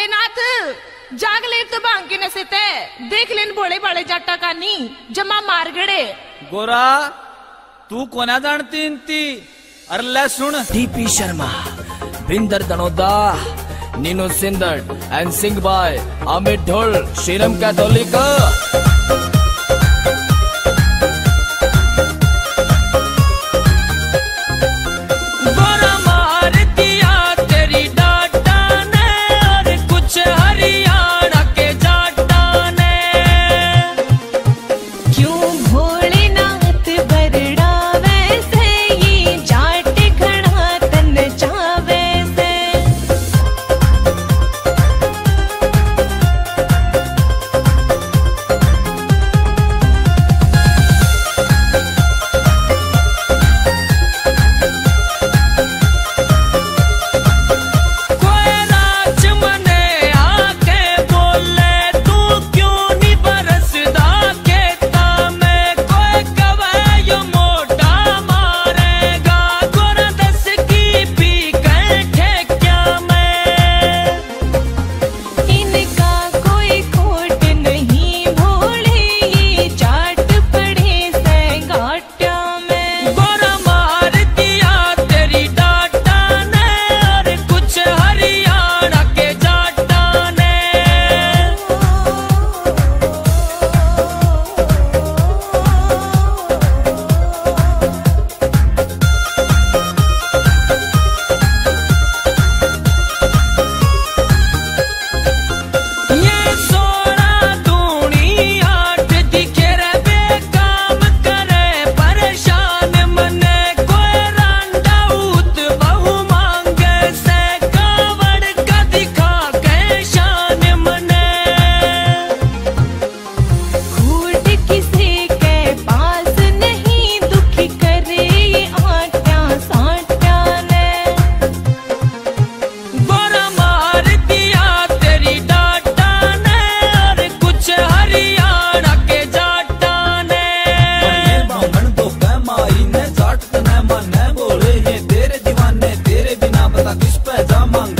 काले नाथ जागले तो बांकिन से तय देख लेन भोले बाळे जाटा कानी। जमा मारगडे गोरा तू को जानती ती? अरला सुन। डीपी शर्मा बिंदर दनोदा नीनो सिंदर एंड सिंह बाय अमित ढोल श्रीरम कैथोलिक। la da manga.